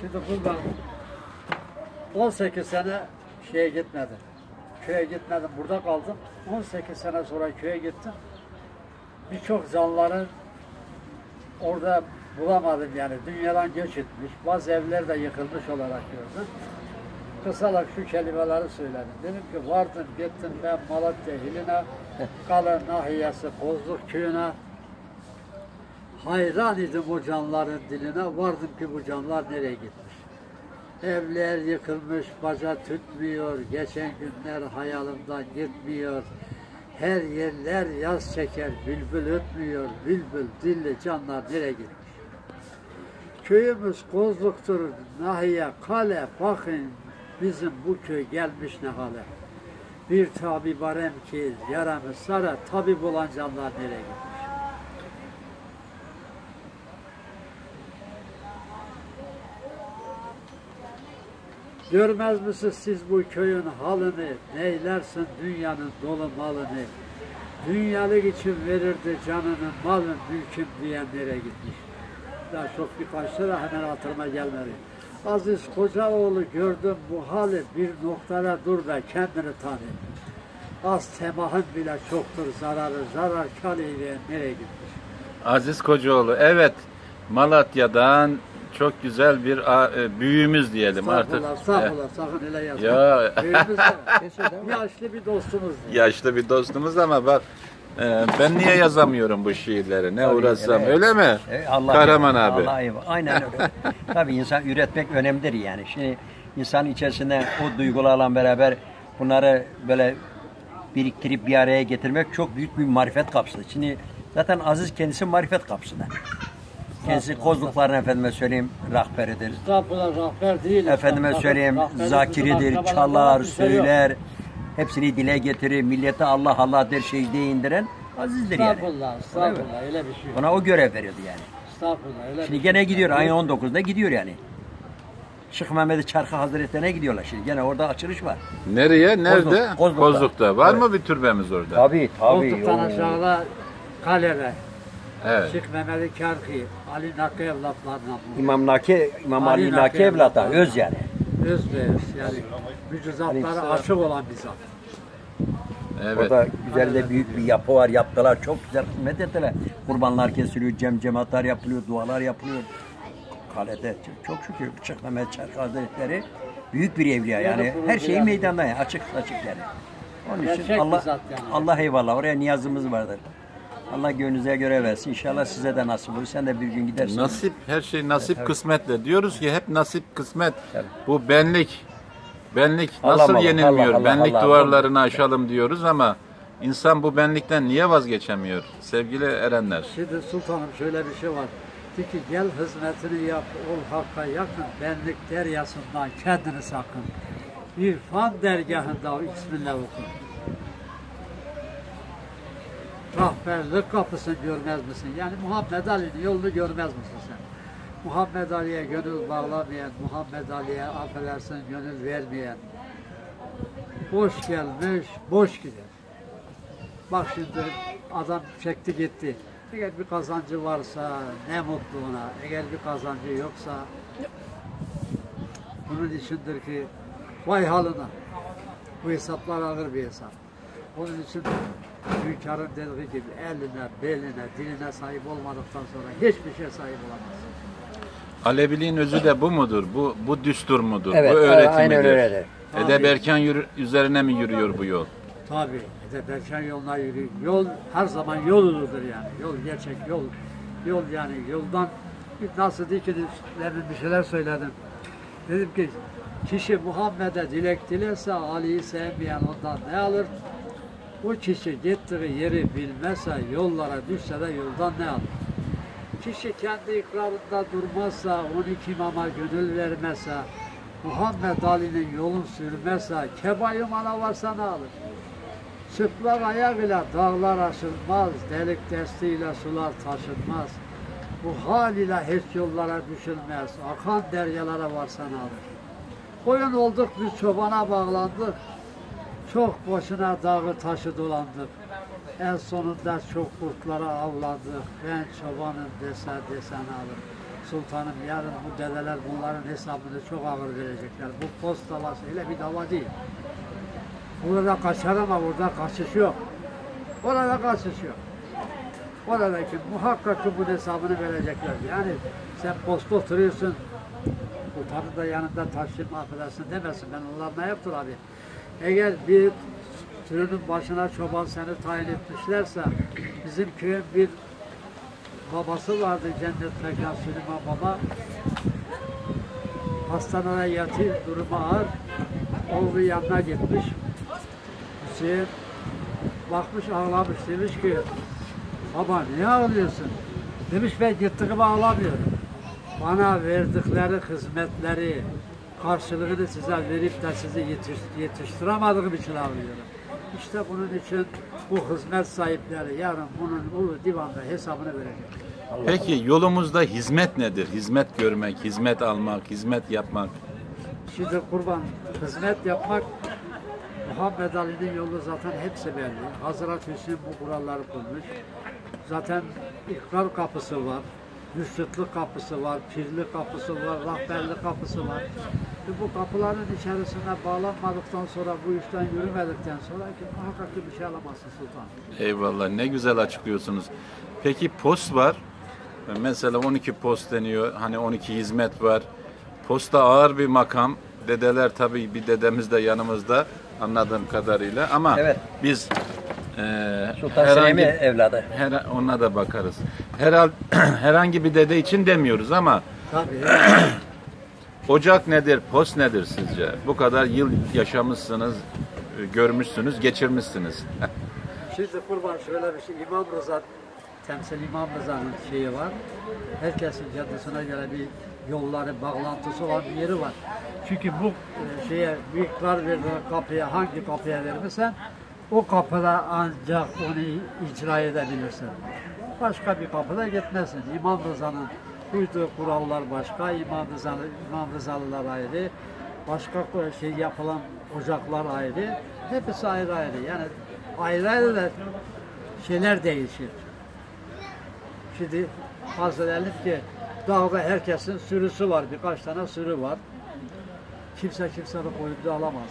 Şimdi buradan 18 sene şeye gitmedim. Köye gitmedim. Burada kaldım. 18 sene sonra köye gittim. Birçok canlıların orada bulamadım yani. Dünyadan göç etmiş. Bazı evler de yıkılmış olarak gördüm. Kısarak şu kelimeleri söyledim. Dedim ki vardım gittim ben Malatya iline, Kale nahiyesi Kozluk köyüne. Hayran idim o canlıların diline. Vardım ki bu canlılar nereye gitmiş. Evler yıkılmış, baca tutmuyor. Geçen günler hayalimden gitmiyor. Her yerler yaz çeker, bülbül ötmüyor. Bülbül dilli canlar nereye gitmiş. Köyümüz Kozluk'tur, nahiye, kale, bakın bizim bu köy gelmiş ne hale. Bir tabi barem ki yaramı sara, tabip olan canlar nereye gitmiş. Görmez misiniz siz bu köyün halini, neylersin dünyanın dolu malını. Dünyalık için verirdi canını, malın, mülküm diyen nereye gitmiş. Daha çok birkaç lira hemen hatırıma gelmedi. Aziz Kocaoğlu gördüm bu hali bir noktaya dur da kendini tanı. Az temahın bile çoktur zararı, zarar kaliyle nereye gitmiş. Aziz Kocaoğlu evet Malatya'dan çok güzel bir a- e, büyüğümüz diyelim artık. Estağfurullah, estağfurullah, sakın öyle yazma. Ya. Yaşlı bir dostumuz. Yaşlı bir dostumuz ama bak e, ben niye yazamıyorum bu şiirleri? Ne Tabii, uğraşsam evet. öyle mi? E, Allah Kahraman eyvallah, abi. Allah eyvallah. Aynen öyle. Tabii insan üretmek önemlidir yani. Şimdi insan içerisinde o duygularla beraber bunları böyle biriktirip bir araya getirmek çok büyük bir marifet kapsıdır. Şimdi zaten Aziz kendisi marifet kapsıdır. Kendisi kozlukların efendime söyleyeyim rahberidir. Estağfurullah, rahber değil. Efendime Rahber- söyleyeyim rahber bizim zakiridir, çalar, şey yok. söyler. Hepsini dile getirir. Millete Allah Allah der secdeye indiren Aziz'dir yani. Estağfurullah, estağfurullah, öyle bir şey yok. Ona o görev veriyordu yani. Estağfurullah, öyle Şimdi bir gene şey gidiyor yok. ayın 19'da gidiyor yani. Şeyh Mehmet Çarkı Hazretleri'ne gidiyorlar şimdi. Gene orada açılış var. Nereye? Nerede? Kozluk- Kozluk'ta. Kozluk'ta. Var Evet. mı bir türbemiz orada? Tabii Koltuktan aşağıda kalede. Evet. Şeyh Mehmet Karki, Ali Nakı evlatlarından bu. İmam Naki, İmam Ali, Ali Naki Naki evlatı, evlatı. öz yani. Öz be öz yani. Mücizatları açık olan bir zat. Evet. Orada güzel de büyük bir yapı var. Yaptılar. Çok güzel hizmet ettiler. Kurbanlar kesiliyor, cemcematlar yapılıyor, dualar yapılıyor. Kalede çok şükür Şeyh Mehmet Çarkı Hazretleri büyük bir evliya yani. Her şeyi meydanda yani. Açık açık yani. Onun için Allah. Allah eyvallah. Oraya niyazımız vardır. Allah gönlünüze göre versin. İnşallah size de nasip olur. Sen de bir gün gidersin. Nasip, her şey nasip kısmetle. Diyoruz ki hep nasip kısmet. Tabii. Bu benlik. Benlik nasıl Allah, yenilmiyor? Allah Allah, benlik Allah duvarlarını Allah. aşalım diyoruz ama insan bu benlikten niye vazgeçemiyor? Sevgili erenler. Şimdi sultanım şöyle bir şey var. De ki gel hizmetini yap, ol hakka yakın, benlik deryasından kendini sakın. İrfan dergahında o isminle oku. Rahberlik kapısını görmez misin? Yani Muhammed Ali'nin yolunu görmez misin sen? Muhammed Ali'ye gönül bağlamayan, Muhammed Ali'ye affedersin gönül vermeyen, boş gelmiş, boş gider. Bak şimdi adam çekti gitti. Eğer bir kazancı varsa ne mutlu ona. Eğer bir kazancı yoksa bunun içindir ki vay halına. Bu hesaplar ağır bir hesap. Onun için hünkârın dediği gibi eline, beline, diline sahip olmadıktan sonra hiçbir şey sahip olamaz. Alebiliğin özü de bu mudur? Bu bu düstur mudur? Evet, bu öğreti aynen midir? öyledir. Edeb erken yürü- üzerine mi yürüyor bu yol? Tabii. Edep erken yoluna yürüyor. Yol her zaman yol uludur yani. Yol gerçek yol. Yol yani yoldan bir nasıl dikiniz demin bir şeyler söyledim. Dedim ki kişi Muhammed'e dilek dilerse Ali'yi sevmeyen ondan ne alır? O kişi gittiği yeri bilmezse yollara düşse de yoldan ne alır? Kişi kendi ikrarında durmazsa, 12 imama gönül vermezse, Muhammed Ali'nin yolun sürmezse, kebayı mana varsa ne alır? Çıplak ayak ile dağlar aşılmaz, delik destiyle sular taşınmaz. Bu hal ile hiç yollara düşülmez, akan deryalara varsa ne alır? Koyun olduk biz çobana bağlandık, çok boşuna dağı taşı dolandık. En sonunda çok kurtlara avladık, ben çobanım dese desen alır. sultanım yarın bu dedeler bunların hesabını çok ağır verecekler. Bu post davası öyle bir dava değil. Burada kaçar ama burada kaçış yok. Orada kaçış yok. Oradaki muhakkak ki bunun hesabını verecekler. Yani sen posta oturuyorsun, utanıp da yanında taşıyıp affedersin demesin. Ben onlar ne yaptır abi? Eğer bir sürünün başına çoban seni tayin etmişlerse bizim köyün bir babası vardı cennet mekan Süleyman Baba. Hastanede yatıyor, durumu ağır. Oğlu yanına gitmiş. Hüseyin bakmış ağlamış demiş ki baba niye ağlıyorsun? Demiş ben gittiğimi ağlamıyorum. Bana verdikleri hizmetleri karşılığını size verip de sizi yetiş, yetiştiremadığım için ağlıyorum. İşte bunun için bu hizmet sahipleri yarın bunun ulu divanda hesabını verecek. Peki yolumuzda hizmet nedir? Hizmet görmek, hizmet almak, hizmet yapmak. Şimdi kurban hizmet yapmak Muhammed Ali'nin yolu zaten hepsi belli. Hazreti Hüseyin bu kuralları koymuş. Zaten ikrar kapısı var, mürşitlik kapısı var, pirli kapısı var, rahberlik kapısı var. Ve bu kapıların içerisine bağlanmadıktan sonra, bu işten yürümedikten sonra ki muhakkak ki bir şey alamazsın sultan. Eyvallah ne güzel açıklıyorsunuz. Peki post var. Mesela 12 post deniyor. Hani 12 hizmet var. Posta ağır bir makam. Dedeler tabii bir dedemiz de yanımızda anladığım kadarıyla ama Evet. biz eee Sultan Süleyman evladı. her, ona da bakarız. Herhal, herhangi bir dede için demiyoruz ama Tabii. ocak nedir, post nedir sizce? Bu kadar yıl yaşamışsınız, görmüşsünüz, geçirmişsiniz. Şimdi kurban şöyle bir şey, İmam Rıza, temsil İmam Rıza'nın şeyi var. Herkesin kendisine göre bir yolları, bağlantısı olan bir yeri var. Çünkü bu e, şeye büyükler verdiği kapıya, hangi kapıya vermişsen o kapıda ancak onu icra edebilirsin. Başka bir kapıda gitmezsin. İmam Rıza'nın uyduğu kurallar başka, İmam Rıza'lı, İmam Rızalılar ayrı, başka şey yapılan ocaklar ayrı, hepsi ayrı ayrı. Yani ayrı ayrı da şeyler değişir. Şimdi edelim ki dağda herkesin sürüsü var, birkaç tane sürü var. Kimse kimsenin koyunda alamaz.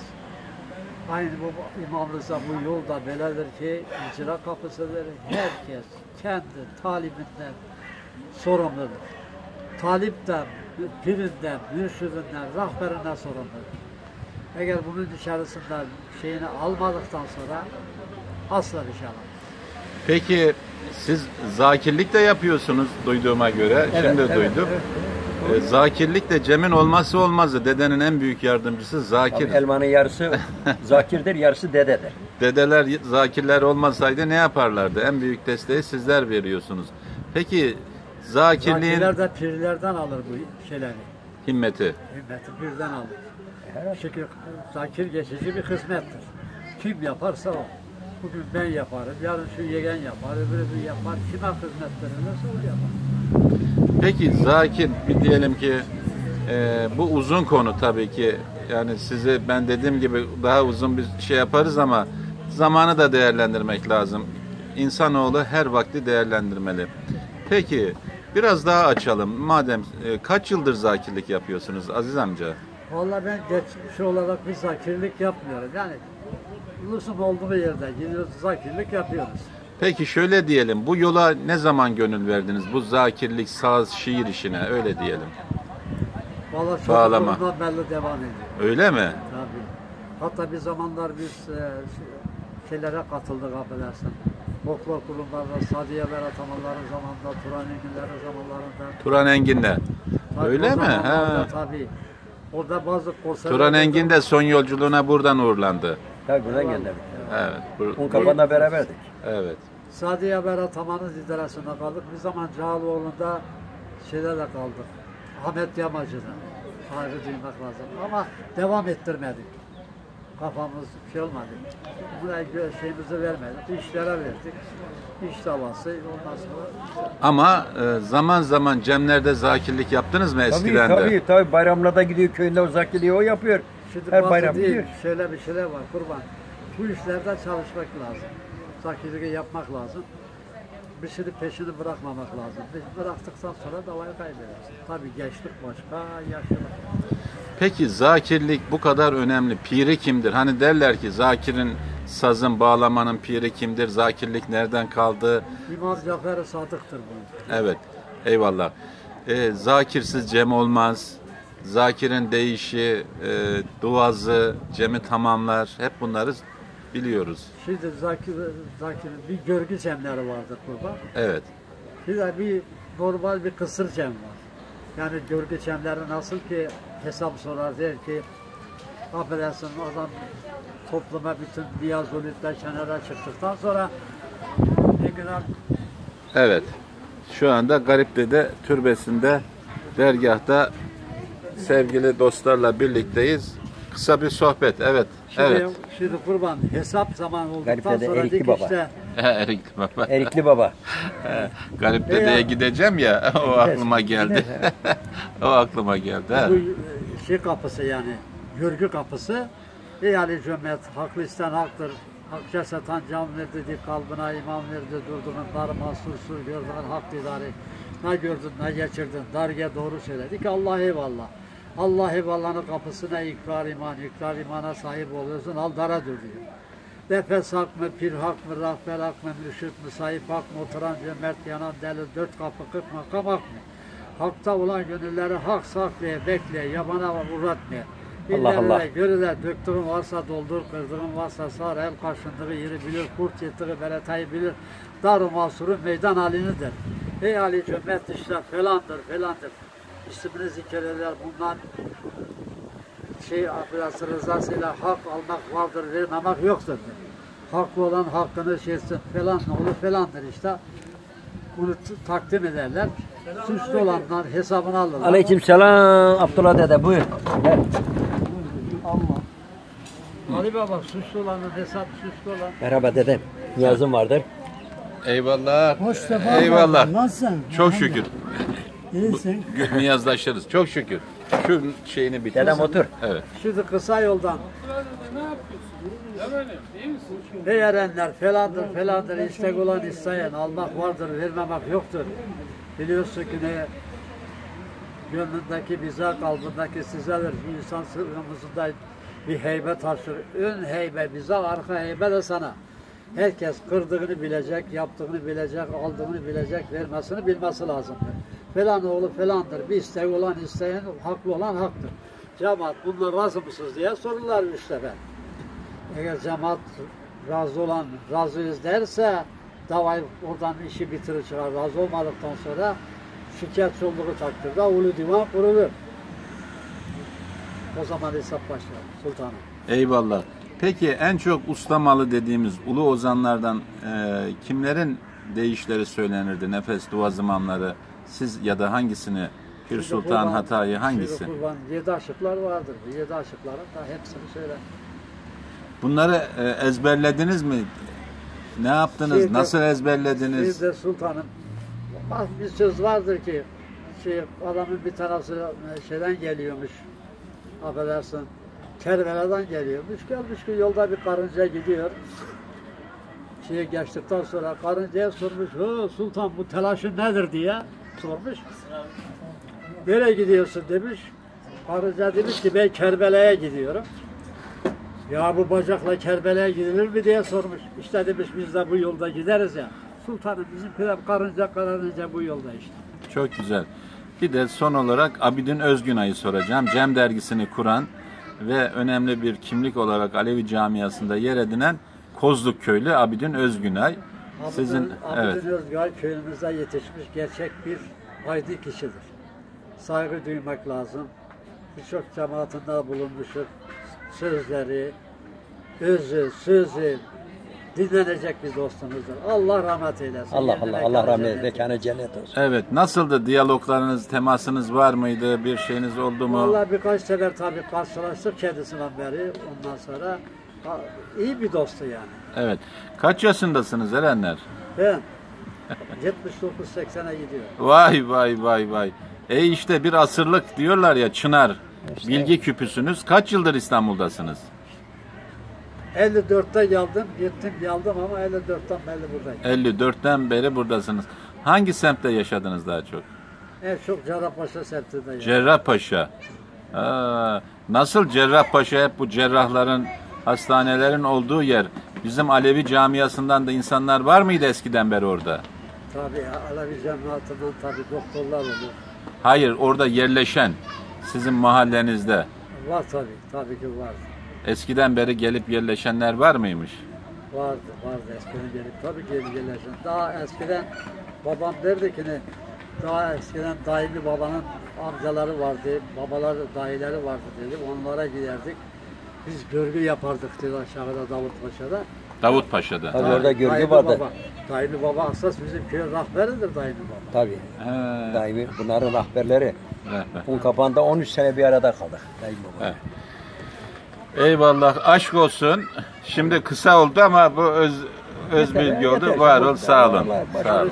Aynı bu İmam Rıza bu yolda beledir ki icra kapısıdır. Herkes kendi talibinden sorumludur. Talip de, pirinden, mürşidinden, rahberinden sorumludur. Eğer bunun içerisinde şeyini almadıktan sonra asla bir şey. Peki siz zakirlik de yapıyorsunuz duyduğuma göre. Şimdi evet, duydum. E, zakirlik de Cem'in olmazsa olmazı. Dedenin en büyük yardımcısı zakir. Tabii elmanın yarısı zakirdir, yarısı dededir. Dedeler zakirler olmasaydı ne yaparlardı? En büyük desteği sizler veriyorsunuz. Peki zakirliğin Zakirler de pirlerden alır bu şeyleri. himmeti. Himmeti birden alır. Çünkü zakir geçici bir hizmettir. Kim yaparsa o. Bugün ben yaparım, yarın şu yeğen yapar, öbürü bir yapar. Kime hizmet verirlerse o yapar. Peki zakir bir diyelim ki e, bu uzun konu tabii ki yani size ben dediğim gibi daha uzun bir şey yaparız ama zamanı da değerlendirmek lazım. İnsanoğlu her vakti değerlendirmeli. Peki biraz daha açalım. Madem e, kaç yıldır zakirlik yapıyorsunuz Aziz amca? Vallahi ben geçmiş olarak bir zakirlik yapmıyorum. Yani lüzum olduğu yerde gidiyoruz zakirlik yapıyoruz. Peki şöyle diyelim. Bu yola ne zaman gönül verdiniz? Bu zakirlik, saz, şiir işine öyle diyelim. Vallahi çok Bağlama. uzundan belli devam ediyor. Öyle mi? Tabii. Hatta bir zamanlar biz e, şeylere katıldık affedersin. Folklor kurumlarında, Sadiye Berat Amalları zamanında, Turan Enginleri zamanlarında. Turan Engin'de. Tabii Öyle o mi? zamanlarda Ha. Tabii. Orada bazı konserler... Turan Engin de son yolculuğuna buradan uğurlandı. Tabii buradan gönderdik. Evet. bu- Un kapanla beraberdik. Evet. Sadiye Berat Aman'ın idaresinde kaldık. Bir zaman Cağaloğlu'nda şeyde de kaldık. Ahmet Yamacı'da. Saygı duymak lazım. Ama devam ettirmedik. Kafamız şey olmadı. Buna gö- şeyimizi vermedik. İşlere verdik. İş davası. Ondan sonra Ama e, zaman zaman cemlerde zakirlik yaptınız mı Tabii eskiden de? tabii tabii bayramlarda gidiyor köyünde o zakirliği o yapıyor. Şimdi Her bazı bayram değil, gidiyor. şöyle bir şeyler var kurban. Bu işlerde çalışmak lazım. Zakirliği yapmak lazım. bir şeyin peşini bırakmamak lazım. Biz bıraktıktan sonra davayı kaybedersin. Tabii gençlik başka, yaşlılık. Peki zakirlik bu kadar önemli. Piri kimdir? Hani derler ki zakirin sazın bağlamanın piri kimdir? Zakirlik nereden kaldı? İmam Cafer Sadık'tır bu. Evet. Eyvallah. Ee, zakirsiz cem olmaz. Zakirin değişi, e, duazı, cemi tamamlar. Hep bunları biliyoruz. Şimdi Zakir, Zakir'in bir görgü cemleri vardır burada. Evet. Bir de bir normal bir kısır cem var. Yani görgü cemleri nasıl ki hesap sorar der ki affedersin adam topluma bütün diyazolitler kenara çıktıktan sonra ne kadar Evet. Şu anda Garip Dede türbesinde dergahta sevgili dostlarla birlikteyiz. Kısa bir sohbet. Evet. Şimdi, Evet. şimdi kurban hesap zaman olduktan Garip'te de sonra Erikli Baba. işte Erik baba. Erikli Baba. Garip Dede'ye Ya. gideceğim ya o aklıma geldi. o aklıma geldi. bu şey kapısı yani görgü kapısı Ey Ali cömert haklı isten haktır Hakça satan can verdi kalbına imam verdi durduğun darma sursur gördüğün hak didari ne gördün ne geçirdin darge doğru söyledik Allah eyvallah Allah eyvallah'ın kapısına ikrar iman ikrar imana sahip oluyorsun al dara dur diyor Nefes hak mı, pir hak mı, rahber hak mı, mürşit mi, sahip hak mı, oturan cömert, yanan deli, dört kapı, kırk makam hak mı? Hakta olan gönülleri hak saklaya, bekle, yabana uğratmaya. Allah Allah. De döktürün varsa doldur, kırdığın varsa sar, el kaşındığı yeri bilir, kurt yettiği beletayı bilir. Dar-ı mahsurun meydan halinidir. Ey Ali cömert işler falandır, falandır. İsmini zikrederler bundan şey affedersin rızasıyla hak almak vardır, vermemek yoktur. Haklı olan hakkını şeysin falan olur falandır işte. Bunu takdim ederler. Suçlu olanlar hesabını alırlar. Aleyküm selam Abdullah dede buyur. Gel. Ali Baba suçlu olanın hesap suçlu olan. Merhaba dedem. Niyazım vardır. Eyvallah. Hoş sefa Eyvallah. Nasılsın? Çok şükür. İyisin. Niyazlaşırız. Çok şükür. Şu şeyini bitir. Dedem otur. Evet. Şimdi kısa yoldan. Ne erenler falandır falandır istek olan isteyen almak vardır vermemek yoktur. Biliyorsun ki ne gönlündeki bize kalbindeki sizedir. İnsan sırrımızda bir heybe taşır. Ön heybe bize arka heybe de sana. Herkes kırdığını bilecek, yaptığını bilecek, aldığını bilecek, vermesini bilmesi lazım. Falan oğlu falandır. Bir istek olan isteyen, haklı olan haktır. Cemaat bunlar razı mısınız diye sorular işte ben. Eğer cemaat razı olan razıyız derse davayı oradan işi bitirir çıkar. Razı olmadıktan sonra şikayetçi olduğu takdirde ulu divan kurulur. O zaman hesap başlar sultanım. Eyvallah. Peki en çok ustamalı dediğimiz ulu ozanlardan e, kimlerin deyişleri söylenirdi? Nefes dua. Siz ya da hangisini? Pir Sultan kurban- Hatay'ı hangisi? şimdi Kurban, yedi aşıklar vardır. Yedi aşıkların da hepsini söyle. Bunları e, ezberlediniz mi? Ne yaptınız? Şeyde- Nasıl ezberlediniz? Bizde sultanım bak bir söz vardır ki şey adamın bir tanesi e, şeyden geliyormuş affedersin Kervela'dan geliyormuş gelmiş ki yolda bir karınca gidiyor şeye geçtikten sonra karıncaya sormuş "Hı, sultan bu telaşın nedir diye sormuş nereye gidiyorsun demiş karınca demiş ki ben Kerbela'ya gidiyorum ya bu bacakla Kerbela'ya gidilir mi diye sormuş. İşte demiş biz de bu yolda gideriz ya. Sultanım bizimkiler karınca karınca bu yolda işte. Çok güzel. Bir de son olarak Abidin Özgünay'ı soracağım. Cem dergisini kuran ve önemli bir kimlik olarak Alevi camiasında yer edinen Kozluk köylü Abidin Özgünay. Sizin Abidin, evet. Özgay köyümüzde yetişmiş gerçek bir haydi kişidir. Saygı duymak lazım. Birçok cemaatinde bulunmuştur. Sözleri, özü, sözü dinlenecek bir dostumuzdur. Allah rahmet eylesin. Allah Allah Allah rahmet cennet mekanı cennet olsun. Evet. Nasıldı diyaloglarınız, temasınız var mıydı? Bir şeyiniz oldu mu? Vallahi birkaç sefer tabii karşılaştık kendisinden beri. Ondan sonra iyi bir dostu yani. Evet. Kaç yaşındasınız Erenler? Ben 79-80'e gidiyor. Vay vay vay vay. E işte bir asırlık diyorlar ya Çınar. Bilgi küpüsünüz. Kaç yıldır İstanbul'dasınız? 54'te geldim, gittim geldim ama 54'ten beri buradayım. 54'ten beri buradasınız. Hangi semtte yaşadınız daha çok? En çok Cerrahpaşa semtindeyim. Cerrahpaşa. Ha, nasıl Cerrahpaşa hep bu cerrahların, hastanelerin olduğu yer. Bizim Alevi camiasından da insanlar var mıydı eskiden beri orada? Tabii Alevi cemaatinden tabii doktorlar olur. Hayır, orada yerleşen sizin mahallenizde Var tabii, tabii ki var. eskiden beri gelip yerleşenler var mıymış? Vardı, vardı eskiden gelip tabii geri gelirsin. Daha eskiden babam derdi ki ne, daha eskiden dayımlı babanın amcaları vardı, babaları, dayıları vardı dedi. Onlara giderdik. Biz görgü yapardık dedi aşağıda Davutpaşa'da. Davut Paşa'da. Tabii orada görgü Dayılı vardı. Baba, dayılı baba asas bizim köyün rahberidir dayılı baba. Tabii. He, Daimi bunların rahberleri. Un kapağında 13 sene bir arada kaldık. Daimi baba. Evet. Eyvallah, aşk olsun. Şimdi kısa oldu ama bu öz öz bilgi oldu. Var ol, sağ olun. Sağ olun.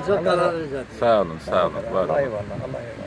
Sağ olun, sağ olun. Var olun. Allah eyvallah. Allah eyvallah.